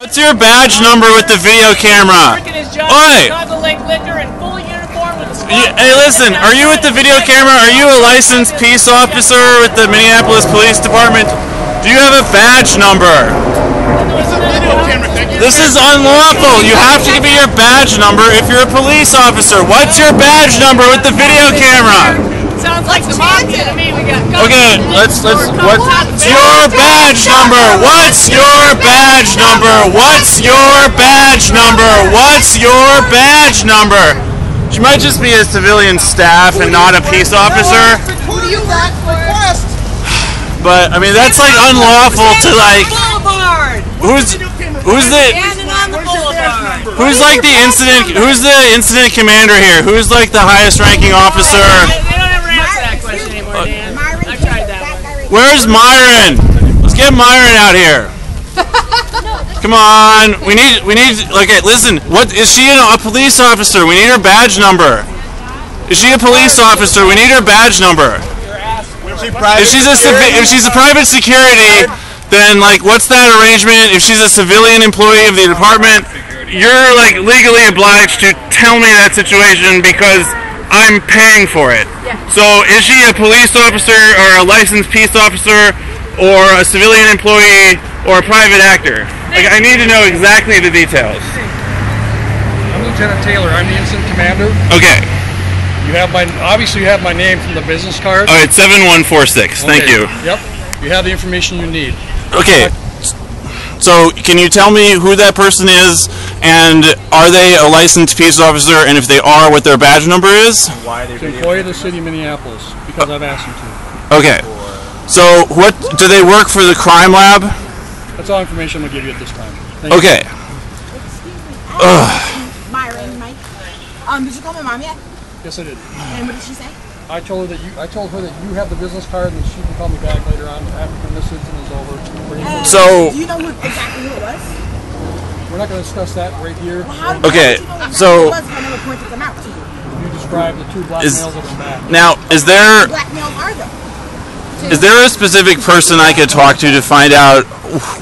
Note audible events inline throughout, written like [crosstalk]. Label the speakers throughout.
Speaker 1: What's your badge number with the video camera?
Speaker 2: Working
Speaker 1: Oi!
Speaker 2: in Chicago Lake Liquor in full uniform with a squad
Speaker 1: You- hey, listen, are you with the video camera? Are you a licensed peace officer with the Minneapolis Police Department? Do you have a badge number? This is unlawful. You have to give me your badge number if you're a police officer. What's your badge number with the video camera?
Speaker 2: Sounds like the mafia to me. We got
Speaker 1: Okay, let's let's what's your badge number? What's your badge number? What's your badge number? What's your badge number? She might just be a civilian staff and not a peace officer.
Speaker 3: Who do you request?
Speaker 1: But I mean that's like unlawful to like who's who's the
Speaker 2: Standing on the boulevard.
Speaker 1: who's like the incident who's the incident commander here? Who's like the highest ranking officer?
Speaker 2: They they don't ever answer that question anymore, Dan. I tried that one.
Speaker 1: Where's Myron? Let's get Myron out here. [laughs] Come on, we need we need okay, listen. What is she a police officer? We need her badge number. Is she a police officer? We need her badge number. If she's a if she's a private security, then like what's that arrangement? If she's a civilian employee of the department, you're like legally obliged to tell me that situation because I'm paying for it. So is she a police officer or a licensed peace officer or a civilian employee or a private actor? Like I need to know exactly the details.
Speaker 4: I'm Lieutenant Taylor. I'm the incident commander.
Speaker 1: Okay.
Speaker 4: You have my obviously you have my name from the business card.
Speaker 1: All right, seven one four six. Thank
Speaker 4: Okay.
Speaker 1: you.
Speaker 4: Yep. You have the information you need.
Speaker 1: Okay. So, can you tell me who that person is, and are they a licensed peace officer? And if they are, what their badge number is?
Speaker 4: It's an employee of the city of Minneapolis because I've asked them to.
Speaker 1: Okay. So, what do they work for the crime lab?
Speaker 4: That's all information I'm gonna give you at this time. Thank you.
Speaker 1: Okay.
Speaker 3: Myron, Mike. Um, did you call my mom yet?
Speaker 4: Yes, I did.
Speaker 3: And what did she say?
Speaker 4: I told her that you. I told her that you have the business card and she can call me back later on after when this incident is over. We're,
Speaker 1: So-
Speaker 3: Do you know who, exactly who it was?
Speaker 4: we're not going to discuss that right here.
Speaker 3: Well, how
Speaker 1: Okay,
Speaker 3: how you know exactly
Speaker 1: so-
Speaker 3: who it was if I never pointed them out to you?
Speaker 4: You described the two black
Speaker 1: Is-
Speaker 4: males at the back.
Speaker 1: Now, is there
Speaker 3: Black males are though.
Speaker 1: is there a specific person I could talk to to find out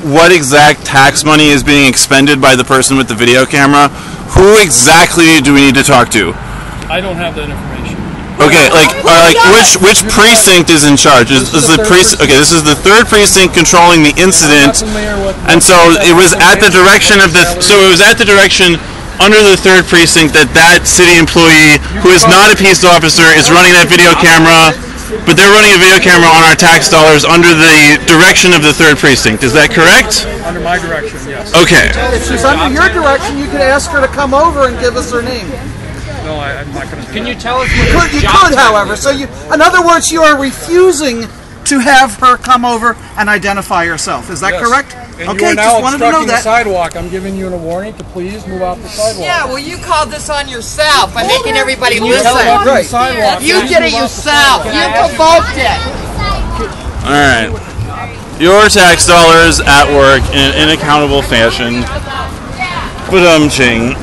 Speaker 1: what exact tax money is being expended by the person with the video camera? Who exactly do we need to talk to?
Speaker 4: I don't have that information.
Speaker 1: Okay, like, uh, like which which precinct is in charge? Is, is the precinct? Okay, this is the third precinct controlling the incident, and so it was at the direction of the. So it was at the direction under the third precinct that that city employee who is not a peace officer is running that video camera, but they're running a video camera on our tax dollars under the direction of the third precinct. Is that correct?
Speaker 4: Under my direction, yes.
Speaker 1: Okay.
Speaker 5: If she's under your direction, you could ask her to come over and give us her name.
Speaker 4: No, I, I'm not going to.
Speaker 6: Can you tell us
Speaker 5: You could, you could, however. So you, in other words, you are refusing to have her come over and identify herself. Is that
Speaker 4: Yes.
Speaker 5: correct?
Speaker 4: And
Speaker 5: okay,
Speaker 4: you are now
Speaker 5: just wanted to know
Speaker 4: obstructing the
Speaker 5: that.
Speaker 4: sidewalk. I'm giving you a warning to please move off the sidewalk.
Speaker 7: Yeah, well, you called this on yourself by making everybody
Speaker 4: You're
Speaker 7: listen.
Speaker 4: obstructing the
Speaker 5: Right.
Speaker 4: sidewalk.
Speaker 7: You
Speaker 4: Please
Speaker 7: did it
Speaker 4: move off the
Speaker 7: yourself. You provoked it.
Speaker 1: All right. Your tax dollars at work in an inaccountable fashion. But um, ching.